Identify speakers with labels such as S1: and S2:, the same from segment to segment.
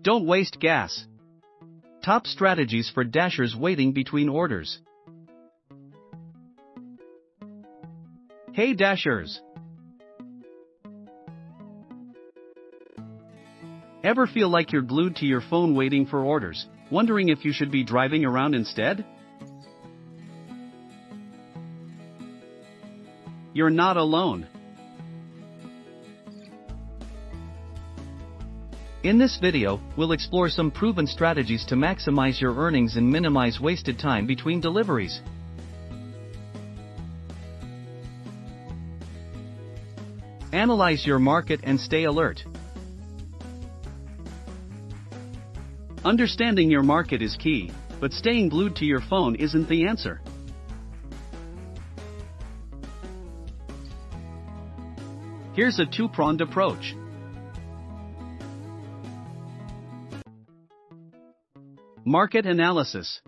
S1: Don't waste gas. Top strategies for dashers waiting between orders. Hey Dashers! Ever feel like you're glued to your phone waiting for orders, wondering if you should be driving around instead? You're not alone. In this video, we'll explore some proven strategies to maximize your earnings and minimize wasted time between deliveries. Analyze your market and stay alert. Understanding your market is key, but staying glued to your phone isn't the answer. Here's a two-pronged approach. Market analysis.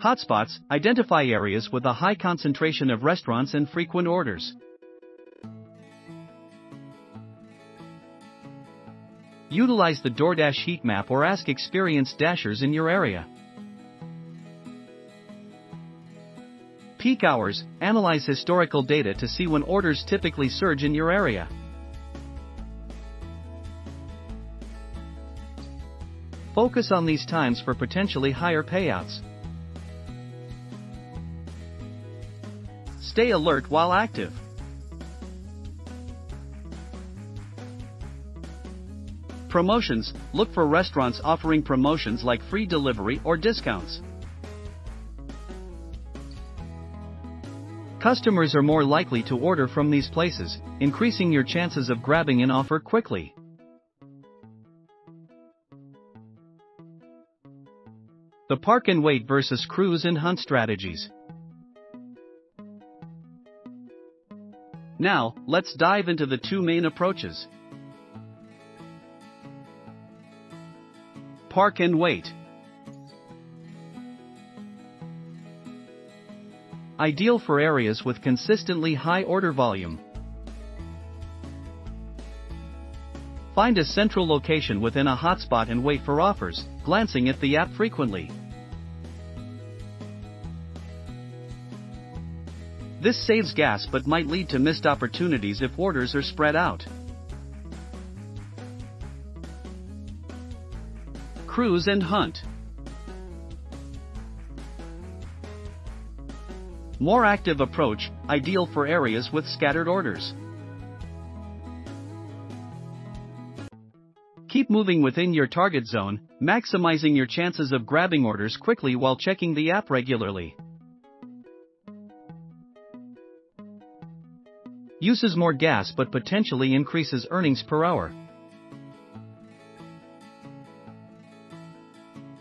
S1: Hotspots identify areas with a high concentration of restaurants and frequent orders. Utilize the DoorDash heat map or ask experienced dashers in your area. Peak hours analyze historical data to see when orders typically surge in your area. Focus on these times for potentially higher payouts. Stay alert while active. Promotions Look for restaurants offering promotions like free delivery or discounts. Customers are more likely to order from these places, increasing your chances of grabbing an offer quickly. The park and wait versus cruise and hunt strategies. Now, let's dive into the two main approaches. Park and wait. Ideal for areas with consistently high order volume. Find a central location within a hotspot and wait for offers, glancing at the app frequently. This saves gas but might lead to missed opportunities if orders are spread out. Cruise and hunt. More active approach, ideal for areas with scattered orders. Keep moving within your target zone, maximizing your chances of grabbing orders quickly while checking the app regularly. Uses more gas but potentially increases earnings per hour.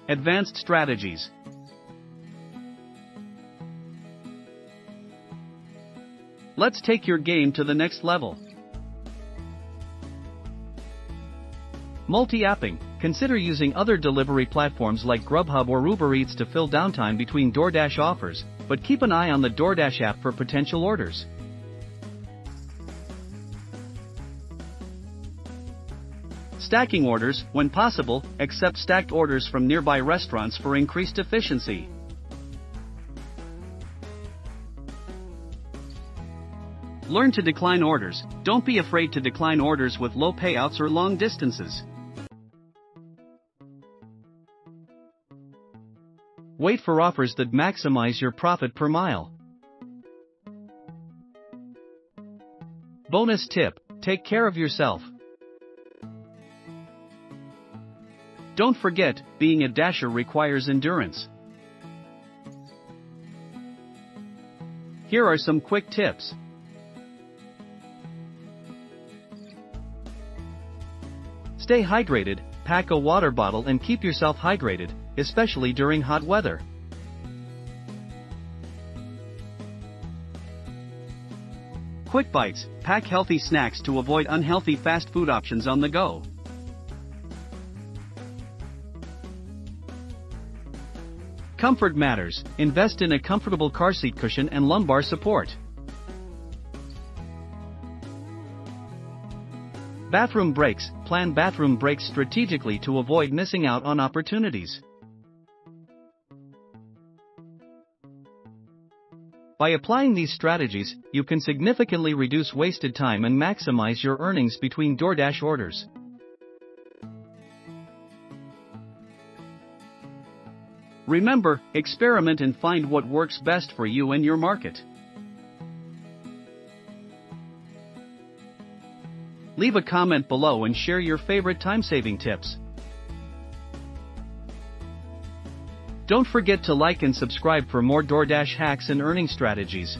S1: Advanced strategies. Let's take your game to the next level. Multi-apping. Consider using other delivery platforms like Grubhub or Uber Eats to fill downtime between DoorDash offers, but keep an eye on the DoorDash app for potential orders. Stacking orders, when possible, accept stacked orders from nearby restaurants for increased efficiency. Learn to decline orders. Don't be afraid to decline orders with low payouts or long distances. Wait for offers that maximize your profit per mile. Bonus tip Take care of yourself. Don't forget, being a dasher requires endurance. Here are some quick tips. Stay hydrated, pack a water bottle and keep yourself hydrated, especially during hot weather. Quick bites, pack healthy snacks to avoid unhealthy fast food options on the go. Comfort matters, invest in a comfortable car seat cushion and lumbar support. Bathroom breaks Plan bathroom breaks strategically to avoid missing out on opportunities. By applying these strategies, you can significantly reduce wasted time and maximize your earnings between DoorDash orders. Remember, experiment and find what works best for you and your market. Leave a comment below and share your favorite time-saving tips. Don't forget to like and subscribe for more DoorDash hacks and earning strategies.